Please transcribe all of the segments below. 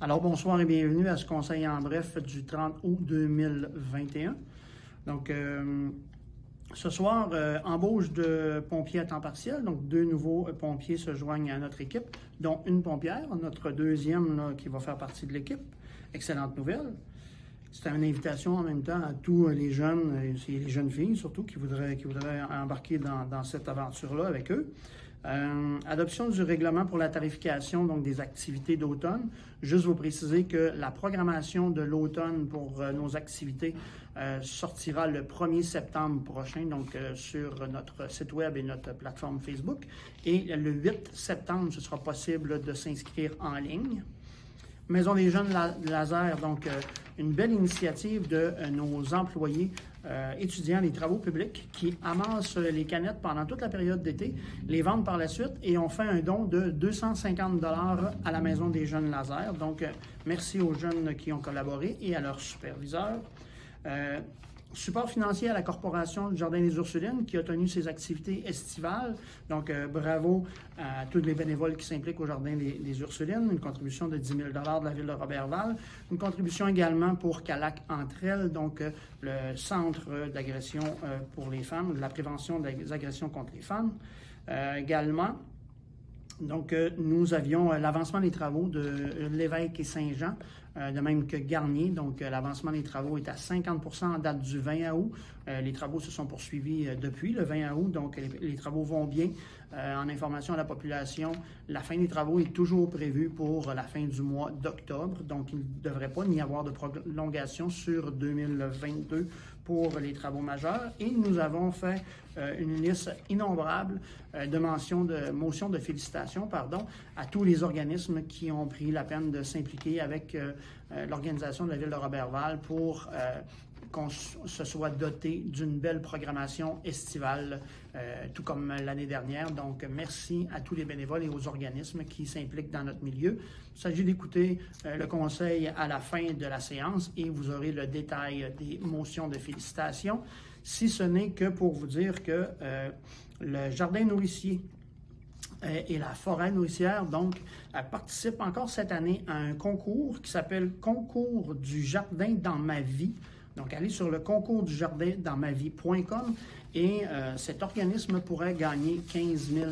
Alors, bonsoir et bienvenue à ce conseil en bref du 30 août 2021. Donc, euh, ce soir, euh, embauche de pompiers à temps partiel. Donc, deux nouveaux euh, pompiers se joignent à notre équipe, dont une pompière, notre deuxième qui va faire partie de l'équipe. Excellente nouvelle. C'est une invitation en même temps à tous les jeunes, et les jeunes filles surtout, qui voudraient, qui voudraient embarquer dans cette aventure-là avec eux. Euh, adoption du règlement pour la tarification donc des activités d'automne. Juste vous préciser que la programmation de l'automne pour euh, nos activités euh, sortira le 1er septembre prochain, donc sur notre site web et notre plateforme Facebook. Et le 8 septembre, ce sera possible de s'inscrire en ligne. Maison des jeunes laser, donc une belle initiative de nos employés euh, étudiants des travaux publics qui amassent les canettes pendant toute la période d'été, les vendent par la suite et ont fait un don de 250 dollars à la Maison des jeunes Laser. Donc, euh, merci aux jeunes qui ont collaboré et à leurs superviseurs. Euh, Support financier à la Corporation du Jardin des Ursulines qui a tenu ses activités estivales. Donc, euh, bravo à tous les bénévoles qui s'impliquent au Jardin des, Ursulines. Une contribution de 10 000 de la ville de Robertval. Une contribution également pour CALAC entre elles, donc euh, le Centre d'agression euh, pour les femmes, de la prévention des agressions contre les femmes. également, donc, nous avions l'avancement des travaux de l'évêque et Saint-Jean euh, de même que Garnier. Donc, euh, l'avancement des travaux est à 50% en date du 20 août. Euh, les travaux se sont poursuivis depuis le 20 août, donc les, travaux vont bien. en information à la population, la fin des travaux est toujours prévue pour la fin du mois d'octobre, donc il ne devrait pas n'y avoir de prolongation sur 2022 pour les travaux majeurs. Et nous avons fait une liste innombrable de mentions de motions de félicitations à tous les organismes qui ont pris la peine de s'impliquer avec euh, l'organisation de la ville de Robertval pour euh, qu'on se soit doté d'une belle programmation estivale, euh, tout comme l'année dernière. Donc, merci à tous les bénévoles et aux organismes qui s'impliquent dans notre milieu. Il s'agit d'écouter le conseil à la fin de la séance et vous aurez le détail des motions de félicitations, si ce n'est que pour vous dire que le jardin nourricier euh, et la forêt nourricière, donc, participe encore cette année à un concours qui s'appelle Concours du jardin dans ma vie. Donc, allez sur le concours du jardin dans ma vie.com et euh, cet organisme pourrait gagner 15 000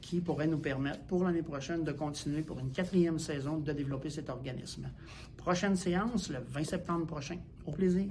qui pourrait nous permettre pour l'année prochaine de continuer pour une quatrième saison de développer cet organisme. Prochaine séance le 20 septembre prochain. Au plaisir.